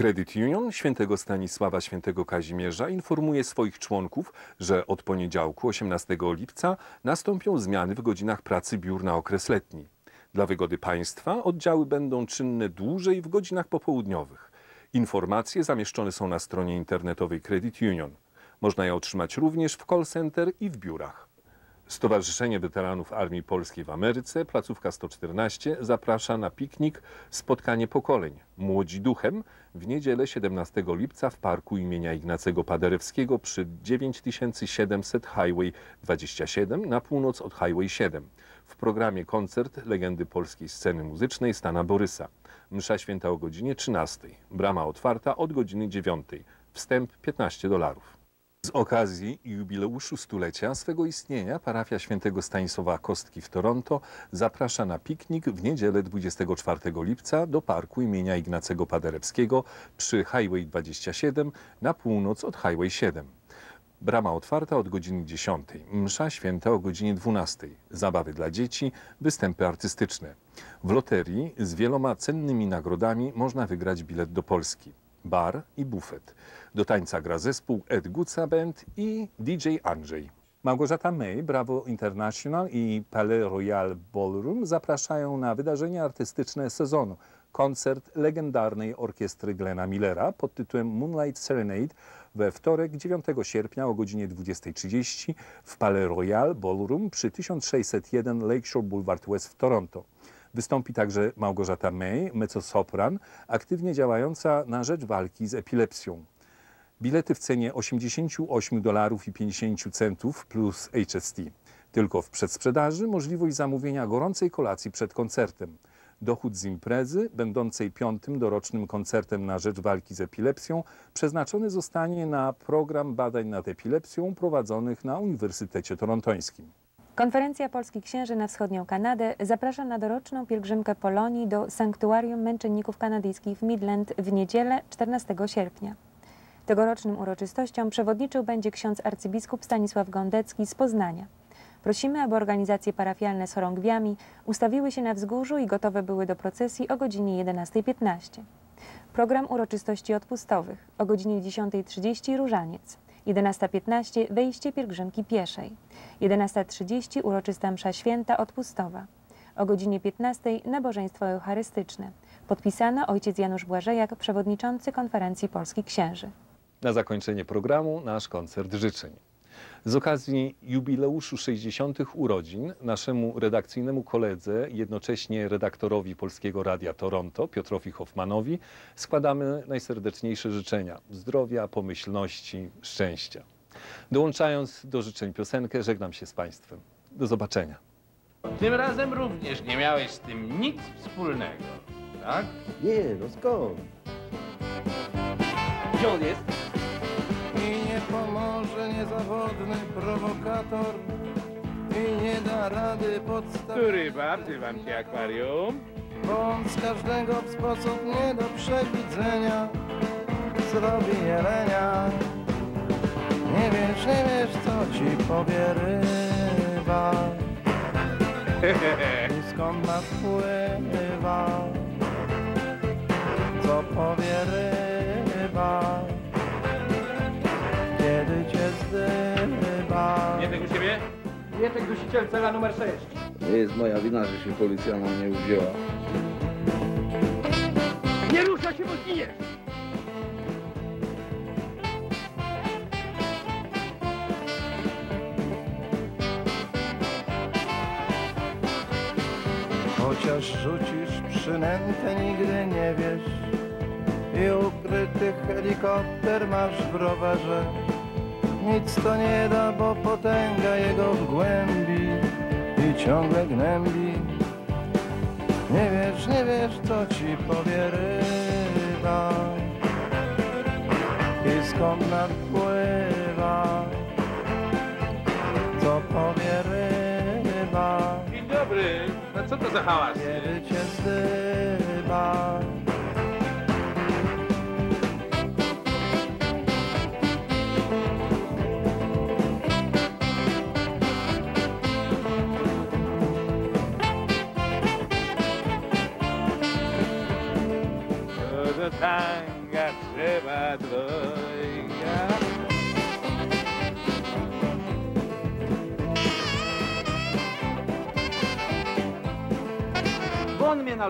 Credit Union Świętego Stanisława Świętego Kazimierza informuje swoich członków, że od poniedziałku 18 lipca nastąpią zmiany w godzinach pracy biur na okres letni. Dla wygody państwa oddziały będą czynne dłużej w godzinach popołudniowych. Informacje zamieszczone są na stronie internetowej Credit Union. Można je otrzymać również w call center i w biurach. Stowarzyszenie Weteranów Armii Polskiej w Ameryce, placówka 114, zaprasza na piknik Spotkanie Pokoleń Młodzi Duchem w niedzielę 17 lipca w parku imienia Ignacego Paderewskiego przy 9700 Highway 27 na północ od Highway 7. W programie koncert legendy polskiej sceny muzycznej Stana Borysa. Msza święta o godzinie 13. Brama otwarta od godziny 9. Wstęp 15 dolarów. Z okazji jubileuszu stulecia swego istnienia parafia świętego Stanisława Kostki w Toronto zaprasza na piknik w niedzielę 24 lipca do parku imienia Ignacego Paderewskiego przy Highway 27 na północ od Highway 7. Brama otwarta od godziny 10, msza święta o godzinie 12, zabawy dla dzieci, występy artystyczne. W loterii z wieloma cennymi nagrodami można wygrać bilet do Polski bar i bufet. Do tańca gra zespół Ed Guca Band i DJ Andrzej. Małgorzata May, Bravo International i Palais Royal Ballroom zapraszają na wydarzenia artystyczne sezonu. Koncert legendarnej orkiestry Glena Millera pod tytułem Moonlight Serenade we wtorek 9 sierpnia o godzinie 20.30 w Palais Royal Ballroom przy 1601 Lakeshore Boulevard West w Toronto. Wystąpi także Małgorzata May, mezzosopran, aktywnie działająca na rzecz walki z epilepsją. Bilety w cenie 88 dolarów i 50 centów plus HST. Tylko w przedsprzedaży możliwość zamówienia gorącej kolacji przed koncertem. Dochód z imprezy, będącej piątym dorocznym koncertem na rzecz walki z epilepsją, przeznaczony zostanie na program badań nad epilepsją prowadzonych na Uniwersytecie Torontońskim. Konferencja Polskich Księży na Wschodnią Kanadę zaprasza na doroczną pielgrzymkę Polonii do Sanktuarium Męczenników Kanadyjskich w Midland w niedzielę 14 sierpnia. Tegorocznym uroczystościom przewodniczył będzie ksiądz arcybiskup Stanisław Gondecki z Poznania. Prosimy, aby organizacje parafialne z chorągwiami ustawiły się na wzgórzu i gotowe były do procesji o godzinie 11.15. Program uroczystości odpustowych o godzinie 10.30 różaniec. 11.15 wejście pielgrzymki pieszej. 11.30 uroczysta msza święta odpustowa. O godzinie 15 nabożeństwo eucharystyczne. Podpisano ojciec Janusz Błażejak, przewodniczący konferencji Polskich Księży. Na zakończenie programu nasz koncert życzeń. Z okazji jubileuszu 60. urodzin naszemu redakcyjnemu koledze, jednocześnie redaktorowi Polskiego Radia Toronto, Piotrowi Hoffmanowi, składamy najserdeczniejsze życzenia zdrowia, pomyślności, szczęścia. Dołączając do życzeń piosenkę, żegnam się z Państwem. Do zobaczenia. Tym razem również nie miałeś z tym nic wspólnego, tak? Nie, no skąd? Gdzie on jest? Pomoże niezawodny prowokator I nie da rady podstawić Ryba, wzywam cię akwarium. Bo on z każdego w sposób nie do przewidzenia Zrobi jelenia. Nie wiesz, nie wiesz co ci powie ryba I skąd napływa Co powie ryba Mietek dusiciel cela numer 6. Nie jest moja wina, że się policja na mnie uwzięła. Nie rusza się, bo zginiesz! Chociaż rzucisz przynętę, nigdy nie wiesz I ukryty helikopter masz w rowerze Nic to nie da, bo potęga jego w głębi I ciągle gnębi Nie wiesz, nie wiesz, co ci powie ryba I skąd nadpływa Co powie ryba Dzień dobry. No co to za hałas? kiedy cię zdyba. Do tanga trzeba dwojga. Won mnie na.